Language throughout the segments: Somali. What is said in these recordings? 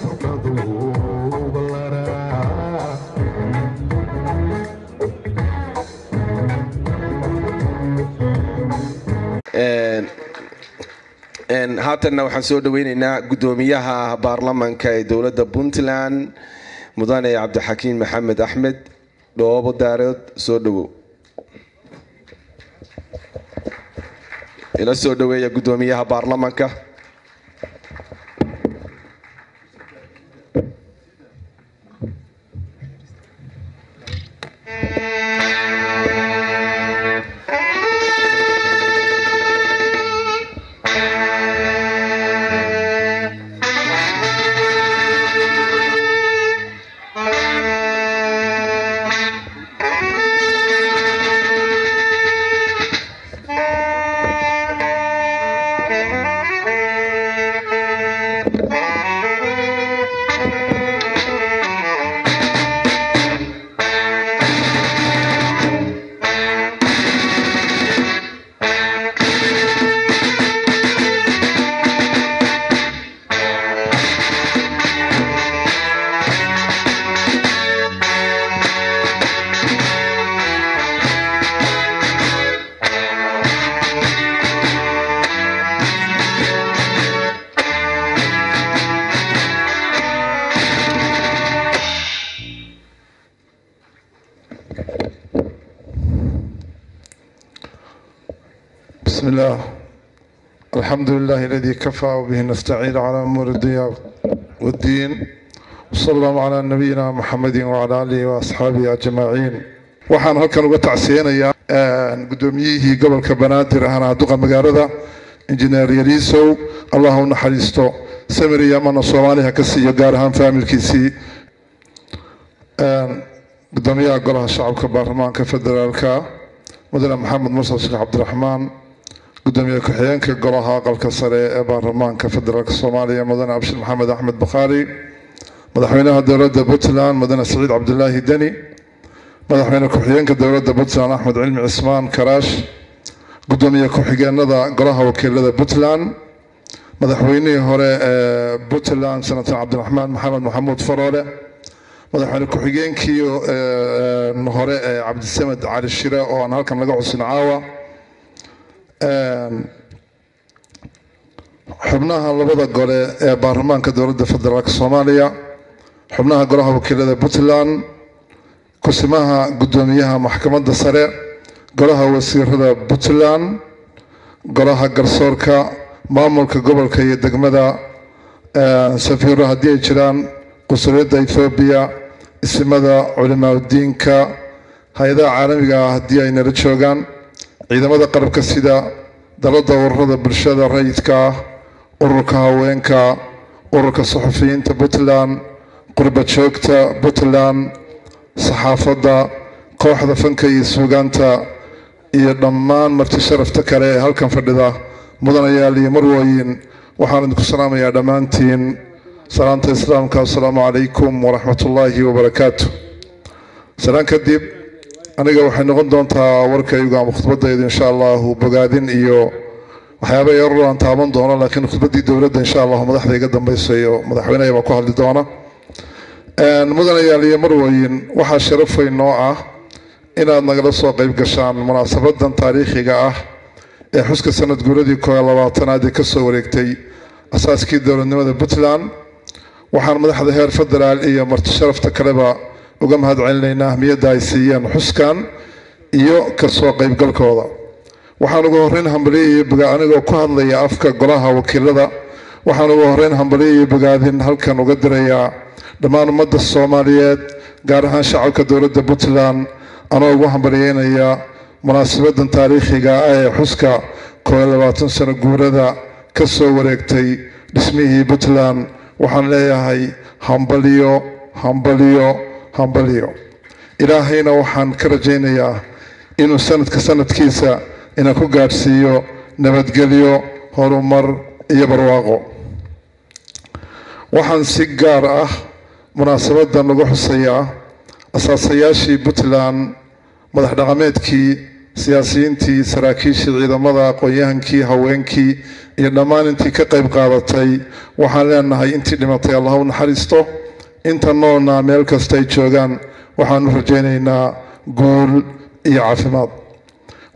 furqado ballaraa haatanna waxaan soo dhaweyneynaa guddoomiyaha baarlamanka ee dowladda puntland mudane cabdixakiin maxamed axmed dhoobo daarood soo dhawow ila soo dhaweeya guddoomiyaha baarlamanka بسم الله الحمد لله الذي كفى وبه نستعين على أمور الدنيا والدين وصلى الله على نبينا محمد وعلى آله وأصحابه أجمعين waxaan halkan uga tacsiyanayaa guddoomiyihii gobolka banaadir ahana duqa magaalada injineer yariisow allah u naxariisto samir iyo amana soomaaliha ka siiyo gaar ahaan faamilkiisii gudoomiyaha golaha shacabka baarlamaanka federaalka mudane maxamed muuse sheekh cabdiraxmaan gudoomiye ku-xigeenka golaha aqalka sare ee baarlamaanka federaalka soomaaliya mudane abshir maxamed axmed bakhaari madaxweynaha dowladda puntland mudane saciid cabdulaahi deni madaxweyne ku-xigeenka dowladda puntland axmed cilmi cismaan karaash gudoomiye ku-xigeenada golaha wakiilada puntland madaxweynihii hore ee puntland senator cabdiraxmaan maxamed maxamuud faroole madaxweyne ku-xigeenkii hore ee cabdisamed cali shire oo aan halkan laga xusin caawa xubnaha labada gole ee baarlamaanka dowladda federaalk soomaaliya xubnaha golaha wakiilada puntland kusimaha guddoomiyaha maxkamadda sare golaha wasiirada puntland golaha garsoorka maamulka gobolka iyo degmada safiiro haddii ay jiraan qusuriyadda ethoobiya isimada culimaadudiinka hay'adaha caalamiga ah haddii ay nala joogaan ciidamada qarabka sida dalada ururada bulshada rayidka ururka haweenka ururka suxufiyiinta puntland qurba joogta puntland saxaafadda kooxda fanka iyo suugaanta iyo dhammaan marti sharafta kale ee halkan fadhida mudanayaal iyo marwooyin waxaan idinku salaamayaa dhammaantiin. Salaanta islaamka assalaamu calaykum waraxmat ullaahi wabarakaatu salaan kadib aniga waxay noqon doontaa warkaygu ama khudbadaydu insha allahu bogaadin iyo waxyaaba yaroo aan taaban doono laakiin khudbaddii dowladda insha allahu madaxda iga dambaysa iyo madaxweynaha baa ku hadli doona. Mudanayaal iyo marweyn waxaa sharafay noo ah inaad nagala soo qayb gashaan munaasabadan taariikhiga ah ee xuska sanad guuradii koo iyo labaatanaad ee ka soo wareegtay asaaskii dowladnimada puntland. Waxaan madaxda heer federaal iyo marti sharafta kaleba uga mahad celinaynaa ahmiyadda ay siiyeen xuskan iyo ka soo qaybgalkooda. Waxaan ugu iyo boga anigoo ku hadlaya afka golaha wakiilada. Waxaan ugu horeyn hambaliyo iyo bogaadin halkan uga dirayaa dhammaan ummadda soomaaliyeed gaar ahaan shacabka dowladda puntland anoo ugu hambalyeynaya munaasabadan taariikhiga ah ee xuska koo iyo labaatan sano guurada ka soo wareegtay dhismihii puntland. Waxaan leeyahay hambaliyo hambaliyo hambaliyo ilaahayna waxaan ka rajaynayaa inuu sanadka sanadkiisa ina ku gaadhsiiyo nabadgelyo horumar iyo barwaaqo. Waxaan si gaar ah munaasabadan ugu xusayaa asaasayaashii puntland madax dhaqameedkii siyaasiyiintii saraakiishii ciidamada aqoon-yahankii haweenkii iyo dhammaan intii ka qayb qaadatay. Waxaan leenahay intii dhimatay allah naxariisto inta noolna meel kasta ay joogaan waxaan rajaynaynaa guul iyo caafimaad.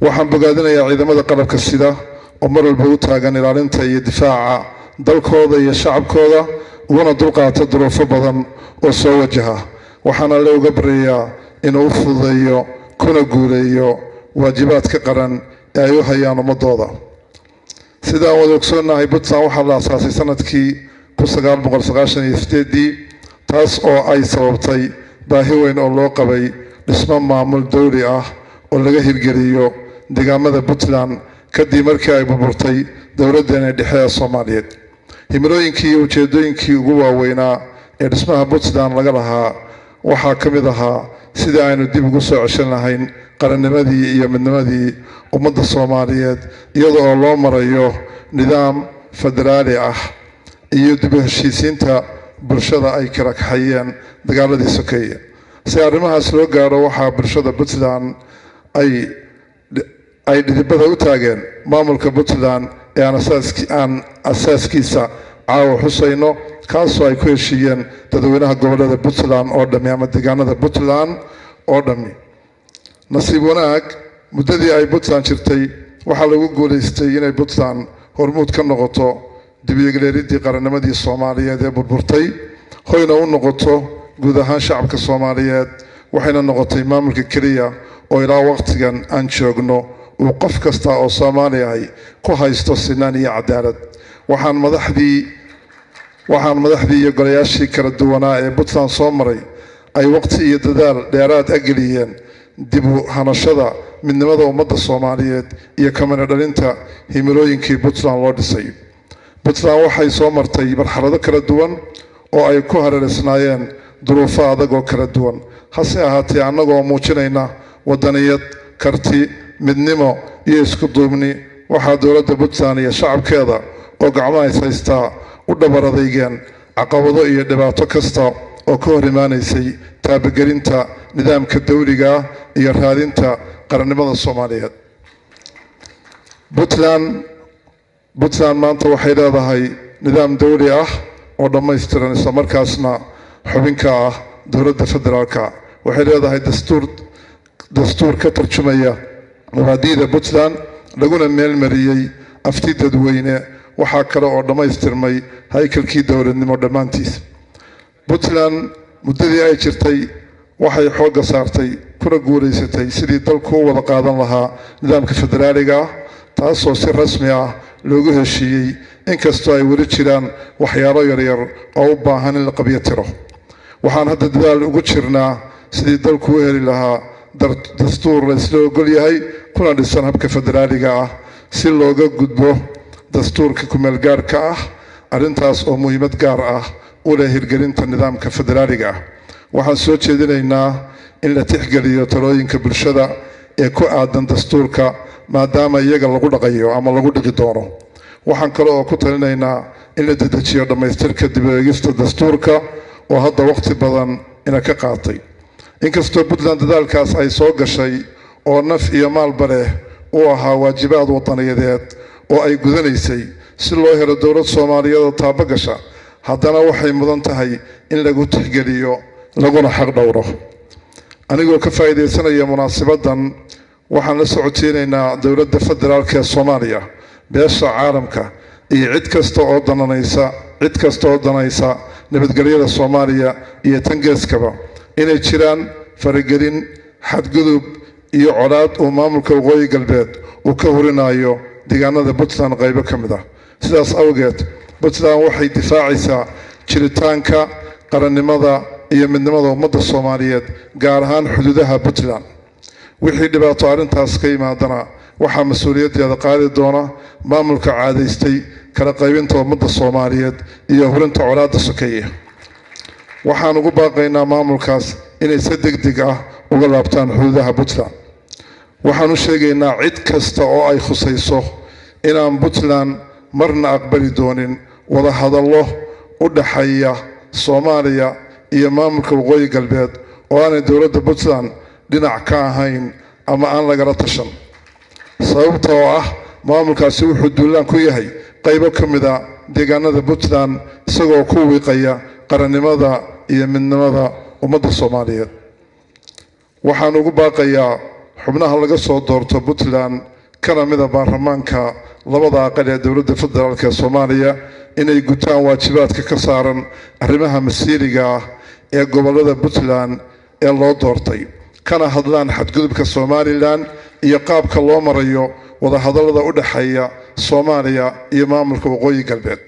Waxaan bogaadinayaa ciidamada qalabka sida oo mar walba u taagan ilaalinta iyo difaaca dalkooda iyo shacabkooda uguna dulqaata duruufo badan oo soo wajaha. Waxaan alle uga baryayaa inuu u fududeeyo kuna guuleeyo waajibaadka qaran ee ay u hayaan ummadooda sidaan wada ogsoonnahay puntland waxaa la asaasay sannadkii kun boqol sagaashan iyo sideedii taas oo ay sababtay baahi weyn oo loo qabay dhismo maamul dowli ah oo laga hirgeliyo deegaamada puntland kadib markii ay burburtay dowladdeena dhexe ee soomaaliyeed. Himilooyinkii iyo ujeedooyinkii ugu waaweynaa ee dhismaha puntland laga lahaa waxaa ka mid ahaa sidii aynu dib ugu soo ceshan lahayn qarannimadii iyo midnimadii ummadda soomaaliyeed iyada oo loo marayo nidaam federaali ah iyo dib u heshiisiinta bulshada ay kala kaxayeen dagaaladii sokeeye si arrimahaas loo gaaro waxaa bulshada puntland ay dhidibada u taageen maamulka puntland ee aan asaaskiisa caawa xusayno kaasoo ay ku heshiiyeen dadweynaha gobollada puntland oo dhammi ama deegaanada puntland oo dhammi nasiib wanaag muddadii ay puntland jirtay waxaa lagu guulaystay inay puntland hormuud ka noqoto dib-u-egleeridii qarannimadii soomaaliyeed ee burburtay hoyna u noqoto guud ahaan shacabka soomaaliyeed waxayna noqotay maamulka keliya oo ilaa waqtigan aan joogno uu qof kasta oo soomaali ahay ku haysto sinaan iyo cadaalad. Waxaan madaxdii waxaan madaxdii iyo golayaashii kala duwanaa ee puntland soo maray ay waqti iyo dadaal dheeraad a geliyeen dib u hanashada midnimada ummadda soomaaliyeed iyo kamana dhalinta himilooyinkii puntland loo dhisay puntland waxay soo martay marxalado kala duwan oo ay ku hareereysnaayeen duruufo adag oo kala duwan. Hase ahaatee annagoo muujinayna wadaniyad karti midnimo iyo isku duubni waxaa dowladda puntland iyo shacabkeeda oo gacmaha haystaa u dhabar adeygeen caqabado iyo dhibaato kasta oo ka hor imaanaysay taabagelinta nidaamka dawliga iyo raadinta qarannimada soomaaliyeed puntland maanta waxay leedahay nidaam dawli ah oo dhammaystiran islamarkaasna xubinka ah dowladda federaalka. Waxay leedahay dastuur ka tarjumaya mabaadi'da puntland laguna meelmariyey afti dadweyne. Waxaa kale oo dhammaystirmay haykalkii dowladnimo dhammaantiis. Puntland muddadii ay jirtay waxay xoogga saartay kuna guulaysatay sidii dalku u wada qaadan lahaa nidaamka federaaliga ah taasoo si rasmi ah loogu heshiiyey. Inkastoo ay weli jiraan waxyaalo yaryar oo u baahan in la qabyo tiro. Waxaan hadda dadaal ugu jirnaa sidii dalku u heli lahaa dastuur la isla ogol yahay kuna dhisan habka federaaliga ah si looga gudbo dastuurka kumeelgaarhka ah arrintaas oo muhiimad gaar ah u leh hirgelinta nidaamka federaaliga ah. Waxaan soo jeedinaynaa in la tixgeliyo talooyinka bulshada ee ku aadan dastuurka maadaama iyaga lagu dhaqayo ama lagu dhiqi doono. Waxaan kale oo ku talinaynaa in la dedejiyo dhammaystirka dib eegista dastuurka oo hadda waqti badan ina ka qaatay. Inkastoo puntland dadaalkaas ay soo gashay oo naf iyo maalba leh uu ahaa waajibaad wadaniyadeed oo ay gudanaysay si loo helo dowlad soomaaliyeed oo taabo gasha haddana waxay mudan tahay in lagu tixgeliyo laguna xaq dhowro. Anigoo ka faa'iidaysanaya munaasabaddan waxaan la socodsiinaynaa dowladda federaalk ee soomaaliya beesha caalamka iyo cid kasta oo dananaysa cid kasta oo danaysa nabadgelyada soomaaliya iyo tangeeskaba. Inay jiraan faragelin xadgudub iyo colaad uu maamulka waqooyi galbeed uu ka hurinayo deegaanada puntland qaybo ka mid ah. Sidaas awgeed puntland waxay difaacaysaa jiritaanka qarannimada iyo midnimada ummadda soomaaliyeed gaar ahaan xuduudaha puntland wixii dhibaato arrintaas ka yimaadana waxaa mas'uuliyaddeeda qaadi doona maamulka caadaystay kala qaybinta ummadda soomaaliyeed iyo hurinta colaadda sokeeye waxaan ugu baaqaynaa maamulkaas inay si deg deg ah uga laabtaan xuduudaha puntland. Waxaan u sheegaynaa cid kasta oo ay khusayso inaan puntland marna aqbali doonin wada hadallo u dhaxeeya soomaaliya iyo maamulka waqooyi galbeed oo aanay dowladda puntland dhinac ka ahayn ama aan lagala tashan. Sababta oo ah maamulkaasi wuxuu duulaan ku yahay qaybo ka mid a deegaanada puntland isagoo ku wiiqaya qarannimada iyo midnimada ummadda soomaaliyeed. Waxaan ugu baaqayaa xubnaha laga soo doorto puntland kana mida baarlamaanka labada aqal ee dowladda federaalk ee soomaaliya inay gutaan waajibaadka ka saaran arrimaha masiiriga ah ee gobollada puntland ee loo doortay kana hadlaan xadgudubka somalilan iyo qaabka loo marayo wadahadallada u dhexeeya soomaaliya iyo maamulka waqooyi galbeed.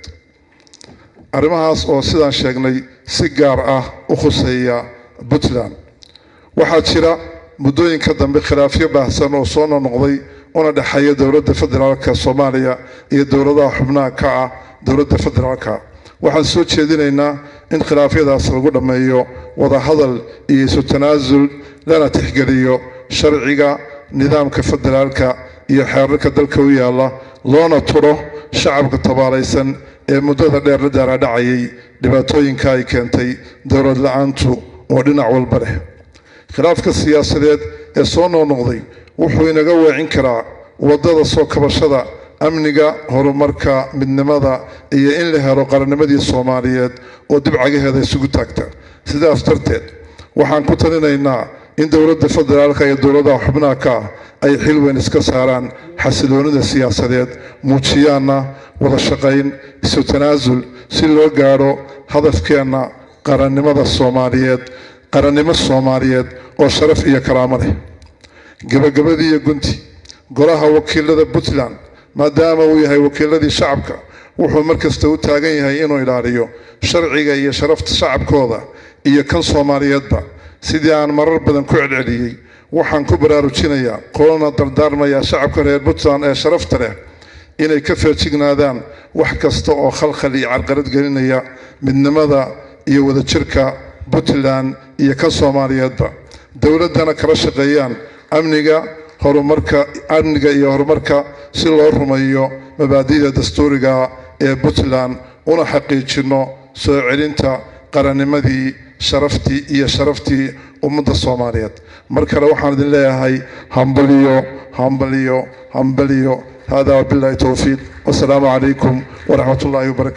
Arrimahaas oo sidaan sheegnay si gaar ah u khuseeya puntland. Waxaa jira muddooyinka dambe khilaafyo baahsan oo soo noqnoqday una dhexeeya dowladda federaalka soomaaliya iyo dowladaha xubnaha ka ah dowladda federaalka. Waxaan soo jeedinaynaa in khilaafyadaas lagu dhammeeyo wadahadal iyo isu tanaasul lana tixgeliyo sharciga nidaamka federaalka iyo xeerarka dalka u yaalla loona turo shacabka tabaalaysan ee muddada dheer la daaraadhacayay dhibaatooyinka ay keentay dowlad la'aantu oo dhinac walba leh. Khilaafka siyaasadeed ee soo noqnoqday wuxuu inaga weecin karaa waddada soo kabashada amniga horumarka midnimada iyo in la helo qarannimadii soomaaliyeed oo dibcagaheeda isugu taagta sidaas darteed waxaan ku talinaynaa in dowladda federaalka iyo dowladaha xubnaha ka ah ay xil weyn iska saaraan xasiloonida siyaasadeed muujiyaanna wada shaqayn isu tanaasul si loo gaadho hadafkeenna qarannimada soomaaliyeed qarannimo soomaaliyeed oo sharaf iyo karaamo leh. Gabagabadii iyo gunti golaha wakiilada puntland maadaama uu yahay wakiiladii shacabka wuxuu markasta u taagan yahay inuu ilaaliyo sharciga iyo sharafta shacabkooda iyo kan soomaaliyeedba sidii aan marar badan ku celceliyey waxaan ku baraarujinayaa kulana dardaarmayaa shacabka reer puntland ee sharafta leh inay ka feejignaadaan wax kasta oo khalkhal iyo carqalad gelinaya midnimada iyo wadajirka puntland iyo kan soomaaliyeedba. Dowladdana kala shaqeeyaan amniga horumarka amniga iyo horumarka si loo rumeeyo mabaadi'da dastuuriga ee puntland una xaqiijinno soo celinta qarannimadii sharaftii iyo sharaftii ummadda soomaaliyeed. Mar kale waxaan idin leeyahay hambaliyo hambaliyo hambaliyo. Hada wabillahi towfiiq wasalaamu calaykum waraxmat ullahi wabarakatu